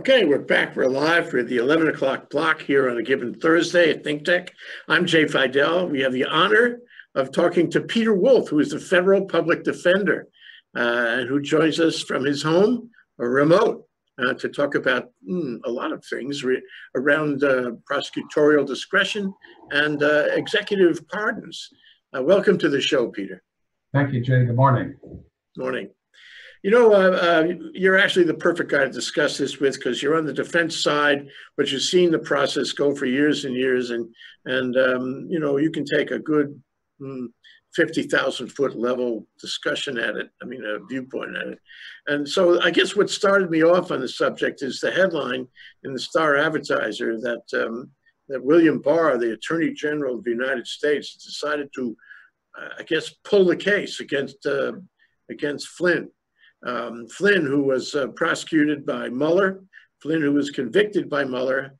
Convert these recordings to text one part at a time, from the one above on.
Okay, we're back. We're live for the 11 o'clock block here on a given Thursday at Think Tech. I'm Jay Fidell. We have the honor of talking to Peter Wolff, who is the federal public defender, uh, who joins us from his home, or remote, uh, to talk about mm, a lot of things around uh, prosecutorial discretion and uh, executive pardons. Uh, welcome to the show, Peter. Thank you, Jay. Good morning. Morning. You know, uh, uh, you're actually the perfect guy to discuss this with because you're on the defense side, but you've seen the process go for years and years, and and um, you know you can take a good mm, fifty thousand foot level discussion at it. I mean, a viewpoint at it. And so, I guess what started me off on the subject is the headline in the Star Advertiser that um, that William Barr, the Attorney General of the United States, decided to, uh, I guess, pull the case against uh, against Flynn um, Flynn, who was uh, prosecuted by Mueller, Flynn, who was convicted by Mueller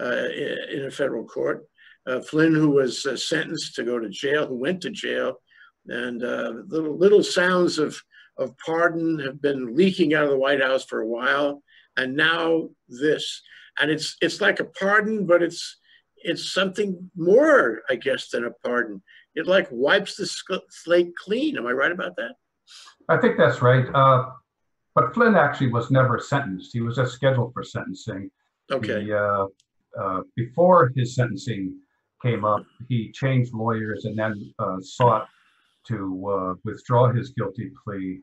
uh, in a federal court, uh, Flynn, who was uh, sentenced to go to jail, who went to jail, and uh, little little sounds of of pardon have been leaking out of the White House for a while, and now this, and it's it's like a pardon, but it's it's something more, I guess, than a pardon. It like wipes the slate clean. Am I right about that? I think that's right. Uh, but Flynn actually was never sentenced. He was just scheduled for sentencing. Okay. He, uh, uh, before his sentencing came up, he changed lawyers and then uh, sought to uh, withdraw his guilty plea.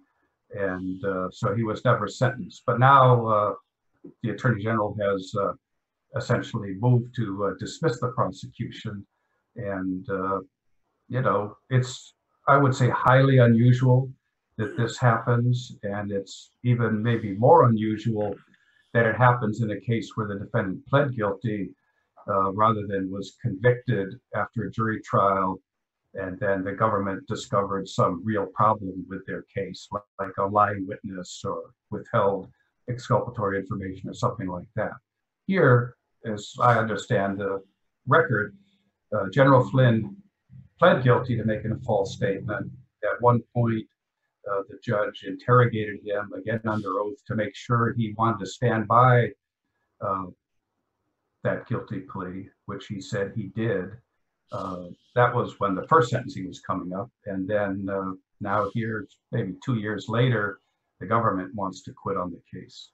And uh, so he was never sentenced. But now the Attorney General has essentially moved to dismiss the prosecution. And, you know, it's, I would say, highly unusual that this happens, and it's even maybe more unusual that it happens in a case where the defendant pled guilty uh, rather than was convicted after a jury trial, and then the government discovered some real problem with their case, like a lying witness or withheld exculpatory information or something like that. Here, as I understand the record, uh, General Flynn pled guilty to making a false statement. At one point, uh, the judge interrogated him again under oath to make sure he wanted to stand by uh, that guilty plea, which he said he did. Uh, that was when the first sentencing was coming up. And then uh, now here, maybe two years later, the government wants to quit on the case.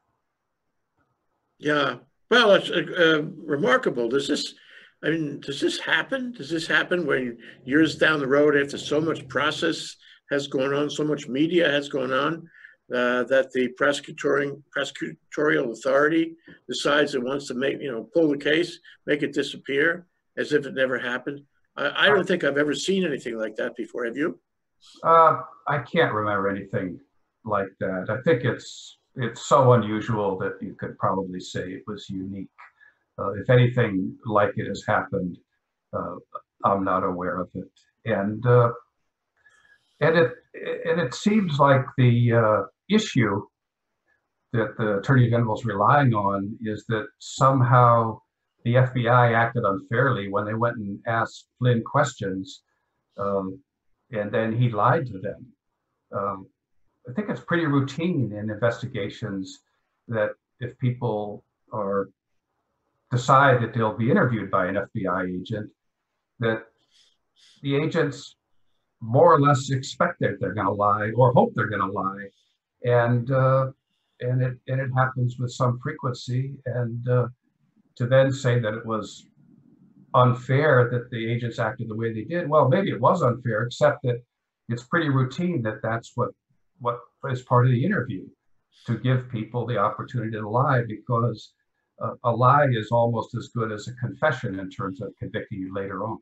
Yeah, well, it's uh, remarkable. Does this, I mean, does this happen? Does this happen when years down the road after so much process has gone on, so much media has gone on, uh, that the prosecutorial, prosecutorial authority decides it wants to make, you know, pull the case, make it disappear as if it never happened. I, I don't think I've ever seen anything like that before. Have you? Uh, I can't remember anything like that. I think it's it's so unusual that you could probably say it was unique. Uh, if anything like it has happened, uh, I'm not aware of it. And uh, and it and it seems like the uh, issue that the attorney general is relying on is that somehow the FBI acted unfairly when they went and asked Flynn questions, um, and then he lied to them. Um, I think it's pretty routine in investigations that if people are decide that they'll be interviewed by an FBI agent, that the agents more or less expect that they're going to lie or hope they're going to lie, and uh, and it and it happens with some frequency. And uh, to then say that it was unfair that the agents acted the way they did, well, maybe it was unfair, except that it's pretty routine that that's what what is part of the interview to give people the opportunity to lie because uh, a lie is almost as good as a confession in terms of convicting you later on.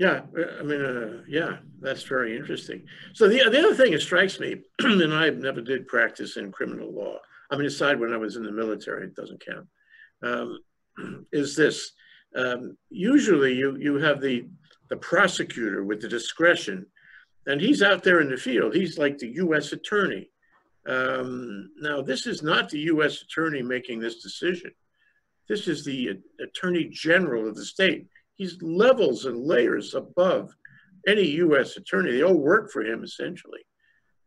Yeah, uh, I mean, uh, yeah, that's very interesting. So the the other thing that strikes me, and I never did practice in criminal law. I mean, aside when I was in the military, it doesn't count. Um, is this um, usually you you have the the prosecutor with the discretion, and he's out there in the field. He's like the U.S. attorney. Um, now, this is not the U.S. attorney making this decision. This is the attorney general of the state he's levels and layers above any U.S. attorney. They all work for him essentially,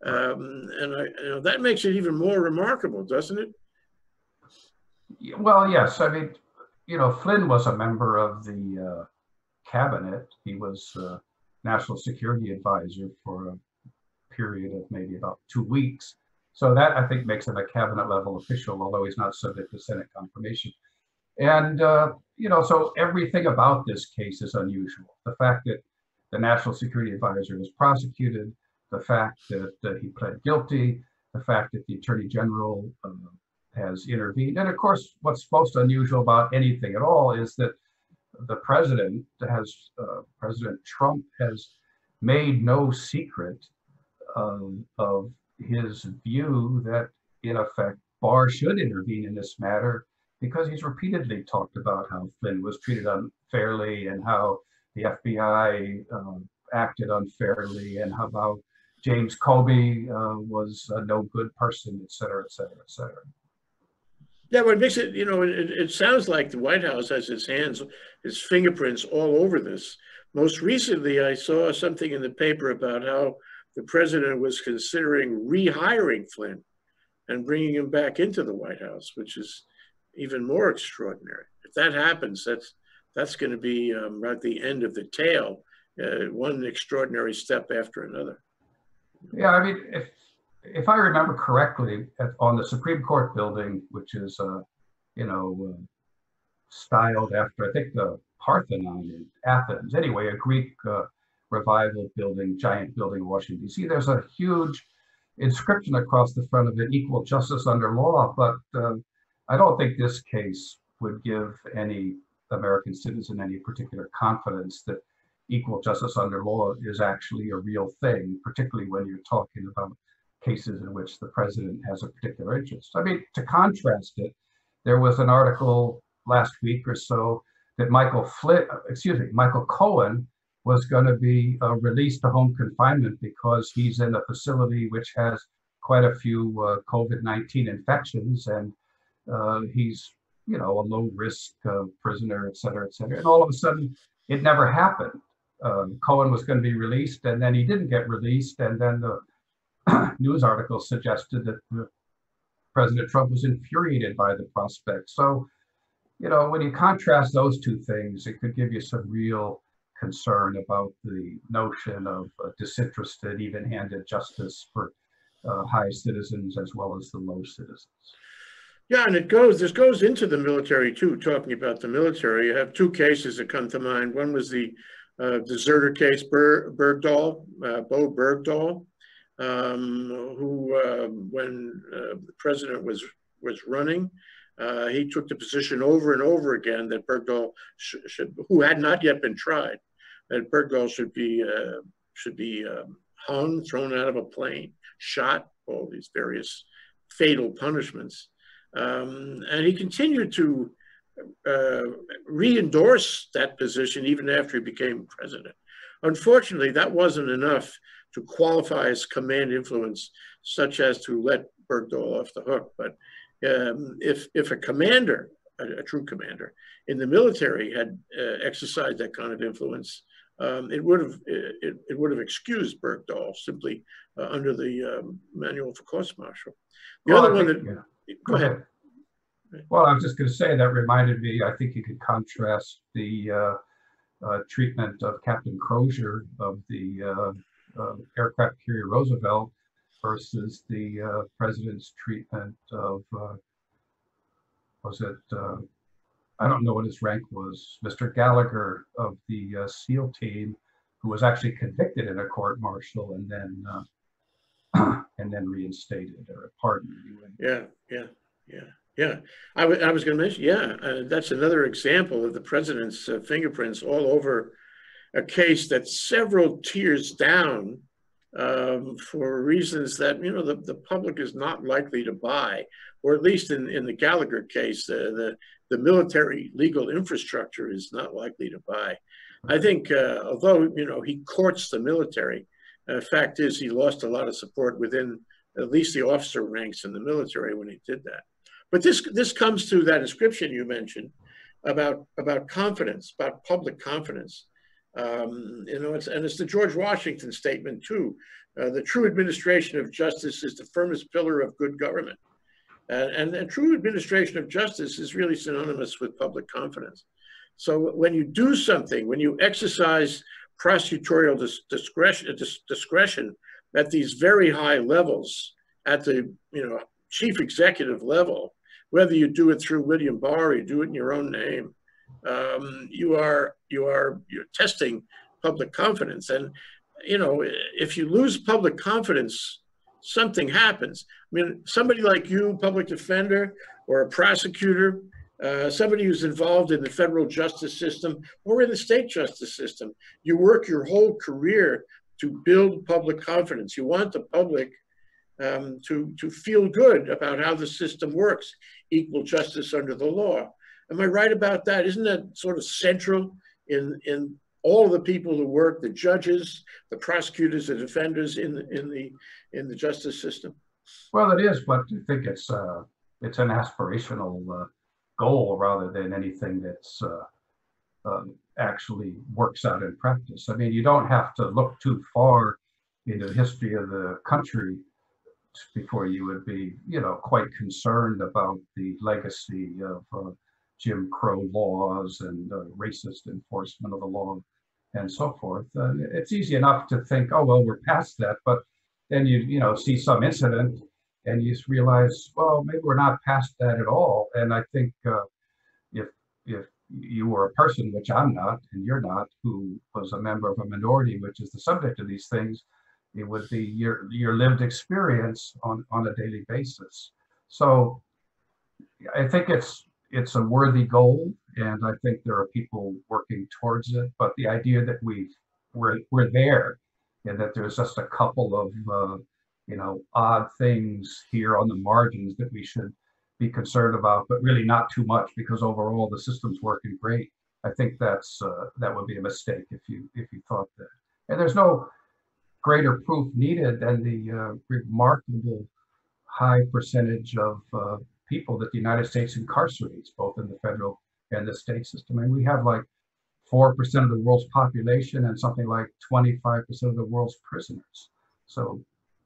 um, and I, you know, that makes it even more remarkable, doesn't it? Well, yes. I mean, you know, Flynn was a member of the uh, cabinet. He was uh, national security advisor for a period of maybe about two weeks. So that I think makes him a cabinet level official, although he's not subject to Senate confirmation. And, uh, you know, so everything about this case is unusual. The fact that the national security advisor was prosecuted, the fact that uh, he pled guilty, the fact that the attorney general uh, has intervened. And of course, what's most unusual about anything at all is that the president has, uh, President Trump has made no secret um, of his view that, in effect, Barr should intervene in this matter because he's repeatedly talked about how Flynn was treated unfairly and how the FBI um, acted unfairly and how about James Comey uh, was a no good person, et cetera, et cetera, et cetera. Yeah, what makes it, you know, it, it sounds like the White House has its hands, its fingerprints all over this. Most recently, I saw something in the paper about how the president was considering rehiring Flynn and bringing him back into the White House, which is even more extraordinary. If that happens, that's that's going to be um, right at the end of the tail, uh, one extraordinary step after another. Yeah, I mean, if if I remember correctly, at, on the Supreme Court building, which is, uh, you know, uh, styled after, I think, the Parthenon in Athens. Anyway, a Greek uh, revival building, giant building in Washington, D.C. There's a huge inscription across the front of it, equal justice under law. But uh, I don't think this case would give any American citizen any particular confidence that equal justice under law is actually a real thing, particularly when you're talking about cases in which the president has a particular interest. I mean, to contrast it, there was an article last week or so that Michael Flynn, excuse me, Michael Cohen was going to be uh, released to home confinement because he's in a facility which has quite a few uh, COVID-19 infections and uh, he's, you know, a low risk uh, prisoner, et cetera, et cetera. And all of a sudden it never happened. Um, Cohen was going to be released and then he didn't get released. And then the news articles suggested that President Trump was infuriated by the prospect. So, you know, when you contrast those two things, it could give you some real concern about the notion of uh, disinterested, even-handed justice for uh, high citizens as well as the low citizens. Yeah, and it goes, this goes into the military too, talking about the military. You have two cases that come to mind. One was the uh, deserter case, Ber Bergdahl, uh, Beau Bergdahl, um, who, uh, when uh, the president was was running, uh, he took the position over and over again that Bergdahl sh should, who had not yet been tried, that Bergdahl should be uh, should be um, hung, thrown out of a plane, shot, all these various fatal punishments, um, and he continued to uh, re-endorse that position even after he became president. Unfortunately, that wasn't enough to qualify as command influence, such as to let Bergdahl off the hook. But um, if, if a commander, a, a, true commander in the military had uh, exercised that kind of influence, um, it would have it, it, would have excused Bergdahl simply uh, under the um, manual for courts martial. The well, other one that. Go ahead. Well, I was just going to say that reminded me. I think you could contrast the uh, uh treatment of Captain Crozier of the uh, aircraft carrier Roosevelt versus the uh, president's treatment of, uh, was it, uh, I don't know what his rank was, Mr. Gallagher of the SEAL team, who was actually convicted in a court martial and then and then reinstated or pardoned. Yeah, yeah, yeah. Yeah, I, I was going to mention, yeah, uh, that's another example of the president's uh, fingerprints all over a case that's several tiers down um, for reasons that you know the, the public is not likely to buy, or at least in, in the Gallagher case, uh, the the military legal infrastructure is not likely to buy. I think uh, although you know he courts the military, uh, fact is he lost a lot of support within at least the officer ranks in the military when he did that. But this this comes to that description you mentioned about about confidence, about public confidence. Um, you know, it's, and it's the George Washington statement too. Uh, the true administration of justice is the firmest pillar of good government. And, and, and true administration of justice is really synonymous with public confidence. So when you do something, when you exercise prosecutorial dis discretion, dis discretion at these very high levels, at the you know chief executive level, whether you do it through William Barr you do it in your own name, um, you are you are you're testing public confidence. And you know if you lose public confidence, something happens. I mean, somebody like you, public defender or a prosecutor, uh, somebody who's involved in the federal justice system or in the state justice system, you work your whole career to build public confidence. You want the public um, to, to feel good about how the system works, equal justice under the law. Am I right about that? Isn't that sort of central in, in all the people who work, the judges, the prosecutors, the defenders in the, in the, in the justice system? Well, it is, but I think it's, uh, it's an aspirational uh, goal rather than anything that's uh, um, actually works out in practice. I mean, you don't have to look too far into the history of the country before you would be, you know, quite concerned about the legacy of uh, Jim Crow laws and uh, racist enforcement of the law and so forth. Uh, it's easy enough to think, oh, well, we're past that. But then you, you know, see some incident and you realize, well, maybe we're not past that at all. And I think uh, if, if you were a person, which I'm not, and you're not, who was a member of a minority, which is the subject of these things, it would be your your lived experience on on a daily basis. So I think it's it's a worthy goal, and I think there are people working towards it. But the idea that we we're we're there, and that there's just a couple of uh, you know odd things here on the margins that we should be concerned about, but really not too much because overall the system's working great. I think that's uh, that would be a mistake if you if you thought that. And there's no greater proof needed than the uh, remarkable high percentage of uh, people that the United States incarcerates, both in the federal and the state system. And we have like 4% of the world's population and something like 25% of the world's prisoners. So,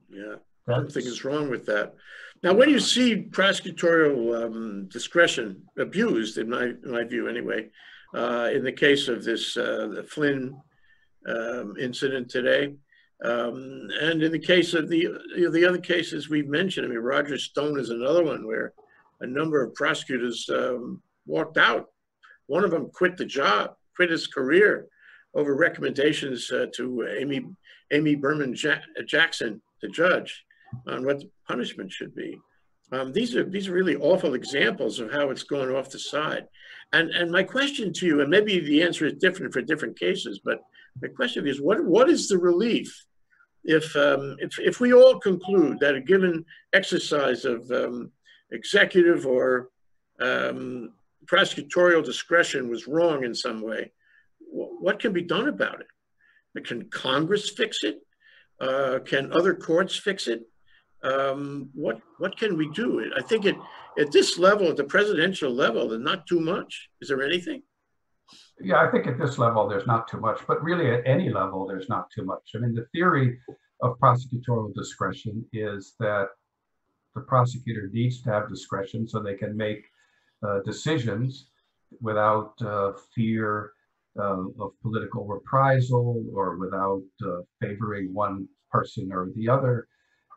yeah, something is wrong with that. Now, when you see prosecutorial um, discretion abused, in my, in my view anyway, uh, in the case of this, uh, the Flynn um, incident today, um, and in the case of the you know, the other cases we've mentioned, I mean, Roger Stone is another one where a number of prosecutors um, walked out. One of them quit the job, quit his career over recommendations uh, to Amy Amy Berman ja Jackson, the judge, on what the punishment should be. Um, these are these are really awful examples of how it's gone off the side. And and my question to you, and maybe the answer is different for different cases, but the question is, what what is the relief if um, if if we all conclude that a given exercise of um, executive or um, prosecutorial discretion was wrong in some way, what can be done about it? Can Congress fix it? Uh, can other courts fix it? Um, what what can we do? I think it, at this level, at the presidential level, there's not too much. Is there anything? Yeah, I think at this level, there's not too much, but really at any level, there's not too much. I mean, the theory of prosecutorial discretion is that the prosecutor needs to have discretion so they can make uh, decisions without uh, fear uh, of political reprisal or without uh, favoring one person or the other.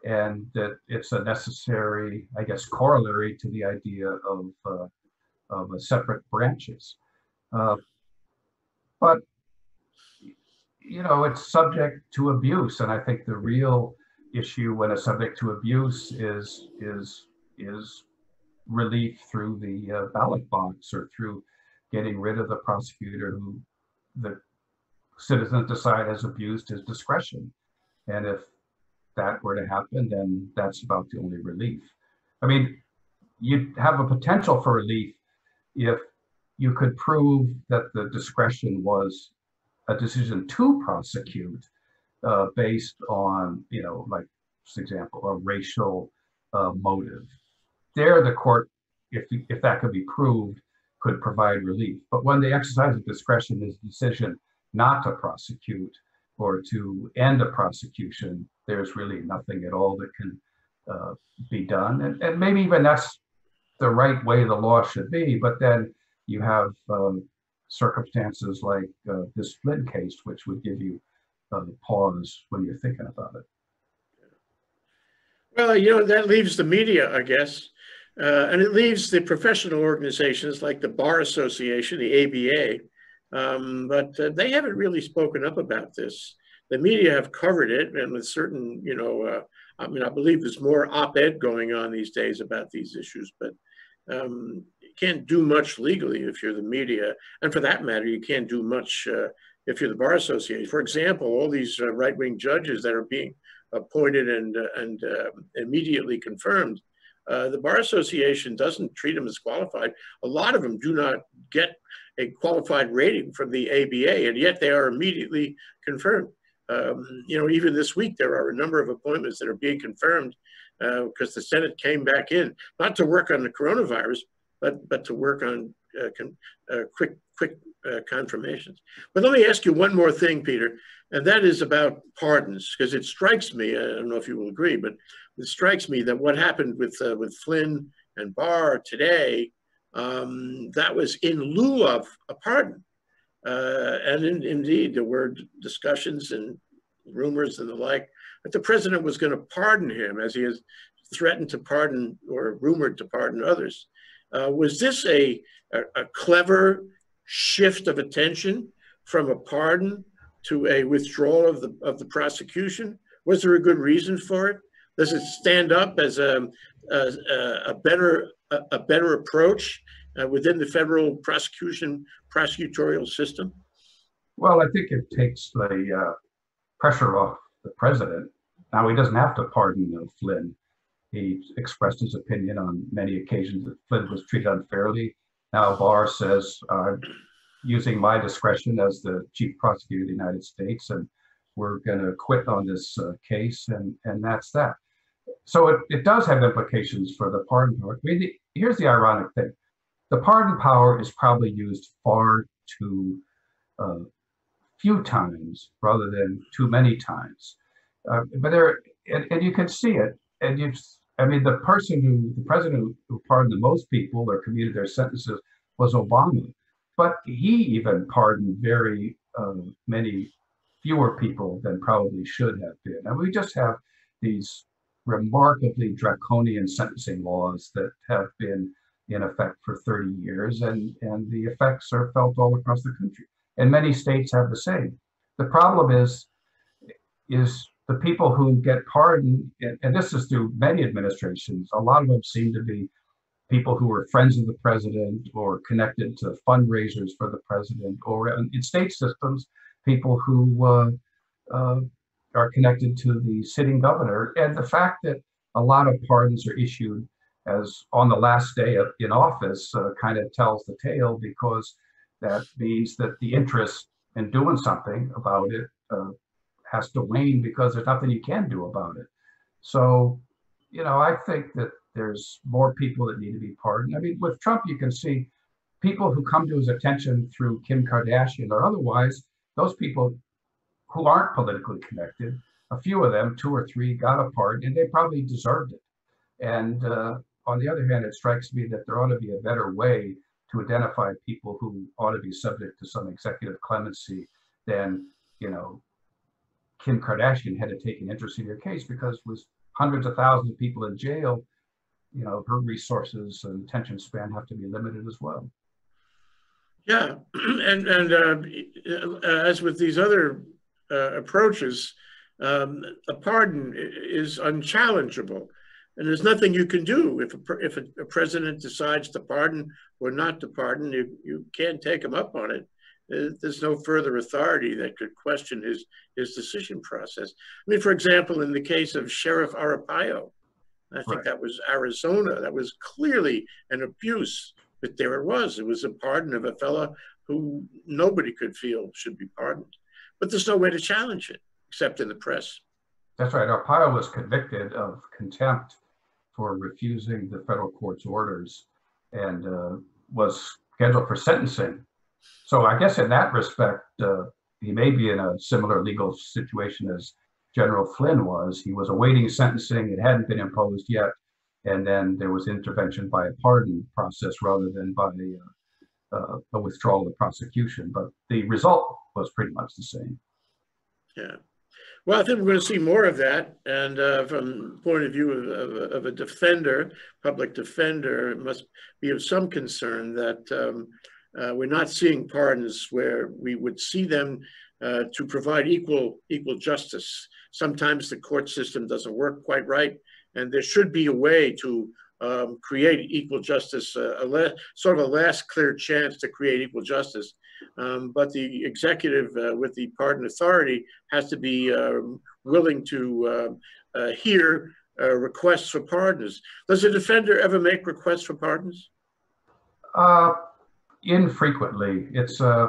And that it's a necessary, I guess, corollary to the idea of, uh, of separate branches. Uh, but you know, it's subject to abuse, and I think the real issue when it's subject to abuse is is is relief through the uh, ballot box or through getting rid of the prosecutor who the citizens decide has abused his discretion. And if that were to happen, then that's about the only relief. I mean, you have a potential for relief if you could prove that the discretion was a decision to prosecute uh, based on, you know, like, for example, a racial uh, motive. There, the court, if, if that could be proved, could provide relief. But when the exercise of discretion is decision not to prosecute or to end a prosecution, there's really nothing at all that can uh, be done. And, and maybe even that's the right way the law should be. But then you have um, circumstances like uh, this Flynn case, which would give you uh, pause when you're thinking about it. Well, you know, that leaves the media, I guess. Uh, and it leaves the professional organizations like the Bar Association, the ABA, um, but uh, they haven't really spoken up about this. The media have covered it, and with certain, you know, uh, I mean, I believe there's more op-ed going on these days about these issues, but um, you can't do much legally if you're the media, and for that matter, you can't do much uh, if you're the Bar Association. For example, all these uh, right-wing judges that are being appointed and uh, and immediately confirmed uh, the Bar Association doesn't treat them as qualified. A lot of them do not get a qualified rating from the ABA, and yet they are immediately confirmed. Um, you know, even this week, there are a number of appointments that are being confirmed because uh, the Senate came back in, not to work on the coronavirus, but, but to work on uh, con, uh, quick, quick uh, confirmations. But let me ask you one more thing, Peter, and that is about pardons, because it strikes me, I don't know if you will agree, but it strikes me that what happened with uh, with Flynn and Barr today, um, that was in lieu of a pardon. Uh, and in, indeed, there were discussions and rumors and the like that the president was going to pardon him as he has threatened to pardon or rumored to pardon others. Uh, was this a, a, a clever shift of attention from a pardon to a withdrawal of the, of the prosecution? Was there a good reason for it? Does it stand up as a, a, a better a, a, better approach uh, within the federal prosecution prosecutorial system? Well, I think it takes the uh, pressure off the president. Now he doesn't have to pardon Flynn. He expressed his opinion on many occasions that Flynn was treated unfairly. Now Barr says, uh, using my discretion as the chief prosecutor of the United States, and we're going to quit on this uh, case, and and that's that. So it, it does have implications for the pardon power. I mean, the, here's the ironic thing: the pardon power is probably used far too uh, few times rather than too many times. Uh, but there, and, and, you can see it, and you. I mean, the person who, the president who pardoned the most people or commuted their sentences was Obama, but he even pardoned very uh, many fewer people than probably should have been. And we just have these remarkably draconian sentencing laws that have been in effect for 30 years, and, and the effects are felt all across the country. And many states have the same. The problem is, is the people who get pardoned, and, and this is through many administrations, a lot of them seem to be people who were friends of the president or connected to fundraisers for the president, or in state systems, people who uh, uh, are connected to the sitting governor. And the fact that a lot of pardons are issued as on the last day of, in office uh, kind of tells the tale because that means that the interest in doing something about it uh, has to wane because there's nothing you can do about it. So, you know, I think that there's more people that need to be pardoned. I mean, with Trump, you can see people who come to his attention through Kim Kardashian or otherwise those people who aren't politically connected, a few of them, two or three, got a pardon, and they probably deserved it. And uh, on the other hand, it strikes me that there ought to be a better way to identify people who ought to be subject to some executive clemency than, you know, Kim Kardashian had to take an interest in your case because with hundreds of thousands of people in jail, you know, her resources and attention span have to be limited as well. Yeah, and and uh, as with these other uh, approaches, um, a pardon is unchallengeable, and there's nothing you can do if a, if a, a, president decides to pardon or not to pardon. You you can't take him up on it. There's no further authority that could question his his decision process. I mean, for example, in the case of Sheriff Arpaio, I think right. that was Arizona. That was clearly an abuse but there it was. It was a pardon of a fellow who nobody could feel should be pardoned. But there's no way to challenge it except in the press. That's right. Arpaio was convicted of contempt for refusing the federal court's orders and uh, was scheduled for sentencing. So I guess in that respect, uh, he may be in a similar legal situation as General Flynn was. He was awaiting sentencing. It hadn't been imposed yet. And then there was intervention by a pardon process rather than by uh, uh, a withdrawal of the prosecution. But the result was pretty much the same. Yeah. Well, I think we're going to see more of that. And uh, from the point of view of, of, of, a defender, public defender, it must be of some concern that um, uh, we're not seeing pardons where we would see them uh, to provide equal equal justice. Sometimes the court system doesn't work quite right, and there should be a way to um, create equal justice, uh, sort of a last clear chance to create equal justice. Um, but the executive uh, with the pardon authority has to be um, willing to uh, uh, hear uh, requests for pardons. Does a defender ever make requests for pardons? Uh, infrequently. It's, uh,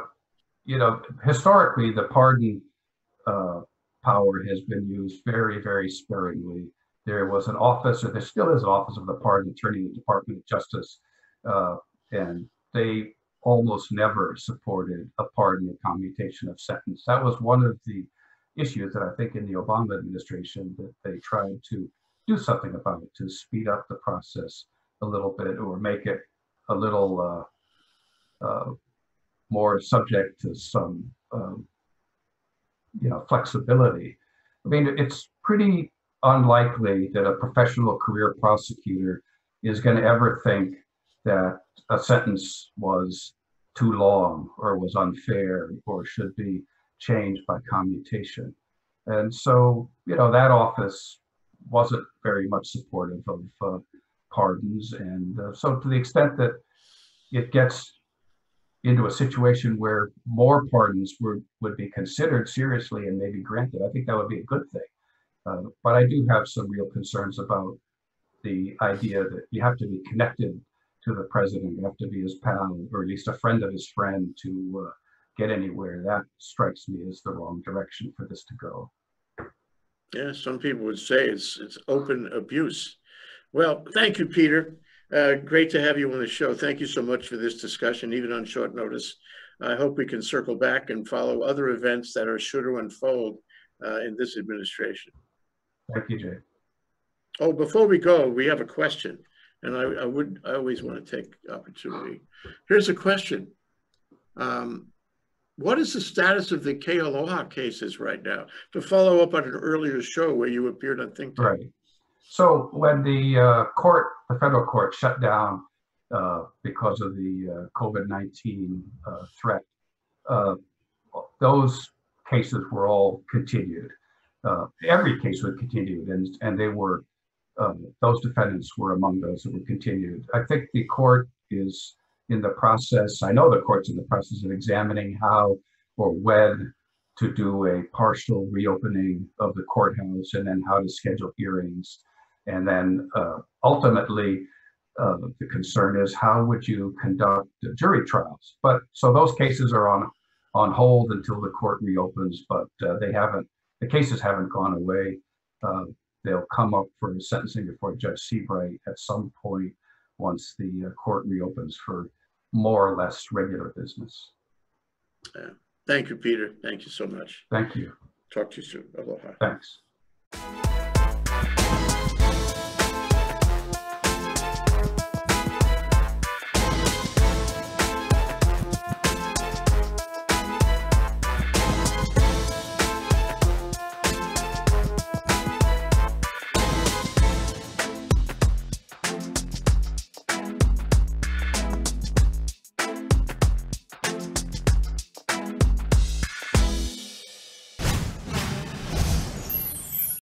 you know, historically, the pardon power has been used very, very sparingly. There was an office, or there still is an office of the pardon attorney in the Department of Justice, and they almost never supported a pardon or commutation of sentence. That was one of the issues that I think in the Obama administration that they tried to do something about it to speed up the process a little bit or make it a little uh, uh, more subject to some um, you know flexibility. I mean, it's pretty unlikely that a professional career prosecutor is going to ever think that a sentence was too long or was unfair or should be changed by commutation. And so, you know, that office wasn't very much supportive of uh, pardons. And uh, so, to the extent that it gets into a situation where more pardons were, would be considered seriously and maybe granted, I think that would be a good thing. Uh, but I do have some real concerns about the idea that you have to be connected to the president. You have to be his pal, or at least a friend of his friend, to uh, get anywhere. That strikes me as the wrong direction for this to go. Yeah, some people would say it's it's open abuse. Well, thank you, Peter. Uh, great to have you on the show. Thank you so much for this discussion, even on short notice. I hope we can circle back and follow other events that are sure to unfold uh, in this administration. Thank you, Jay. Oh, before we go, we have a question and I, I would I always want to take opportunity. Here's a question. Um, what is the status of the Kealoha cases right now? To follow up on an earlier show where you appeared on Think Tech. Right. So when the uh, court, the federal court shut down uh, because of the uh, COVID-19 uh, threat, uh, those cases were all continued. Uh, every case was continued and, and they were um, those defendants were among those that were continued. I think the court is in the process, I know the court's in the process of examining how or when to do a partial reopening of the courthouse and then how to schedule hearings. And then uh, ultimately, uh, the concern is how would you conduct jury trials? But so those cases are on on hold until the court reopens, but uh, they haven't, the cases haven't gone away. Uh, they'll come up for sentencing before Judge Seabright at some point once the uh, court reopens for more or less regular business. Yeah. Thank you, Peter. Thank you so much. Thank you. Talk to you soon. Aloha. Thanks.